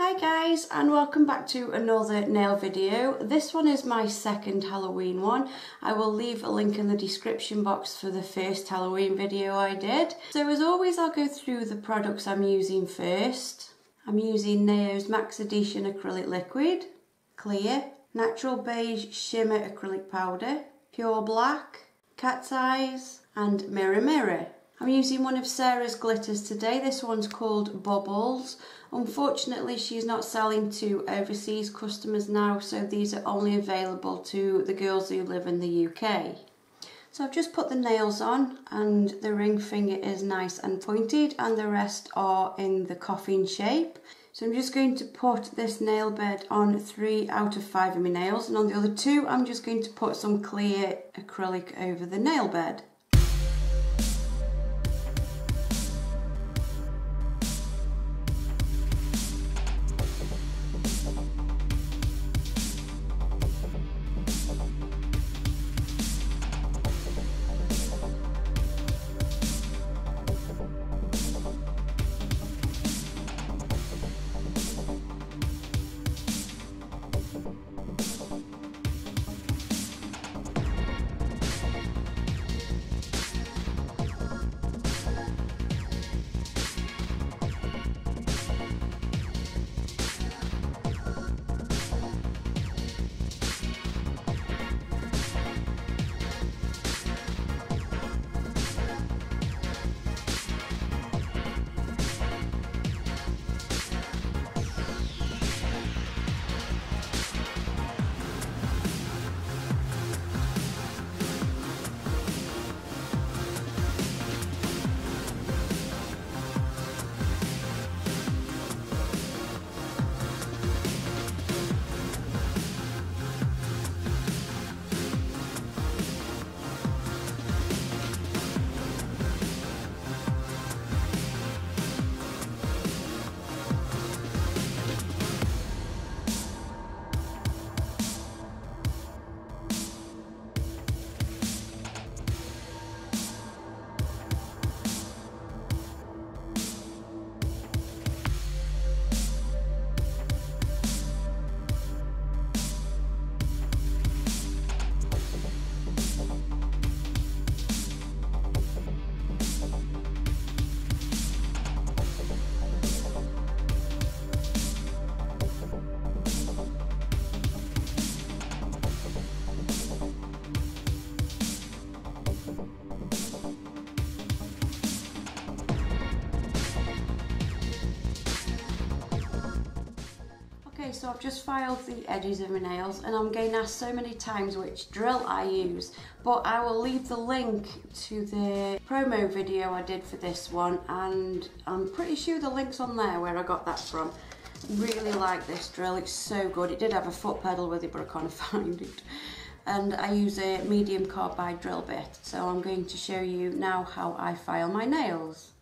Hi guys and welcome back to another nail video. This one is my second Halloween one. I will leave a link in the description box for the first Halloween video I did. So as always I'll go through the products I'm using first. I'm using Neo's Max Edition Acrylic Liquid, Clear, Natural Beige Shimmer Acrylic Powder, Pure Black, Cat's Eyes and Mirror Mirror. I'm using one of Sarah's glitters today. This one's called Bubbles. Unfortunately, she's not selling to overseas customers now, so these are only available to the girls who live in the UK. So I've just put the nails on and the ring finger is nice and pointed and the rest are in the coffin shape. So I'm just going to put this nail bed on three out of five of my nails and on the other two I'm just going to put some clear acrylic over the nail bed. Okay, so I've just filed the edges of my nails and I'm getting asked so many times which drill I use, but I will leave the link to the promo video I did for this one and I'm pretty sure the link's on there where I got that from. Really like this drill, it's so good. It did have a foot pedal with it, but I can't find it. And I use a medium carbide drill bit, so I'm going to show you now how I file my nails.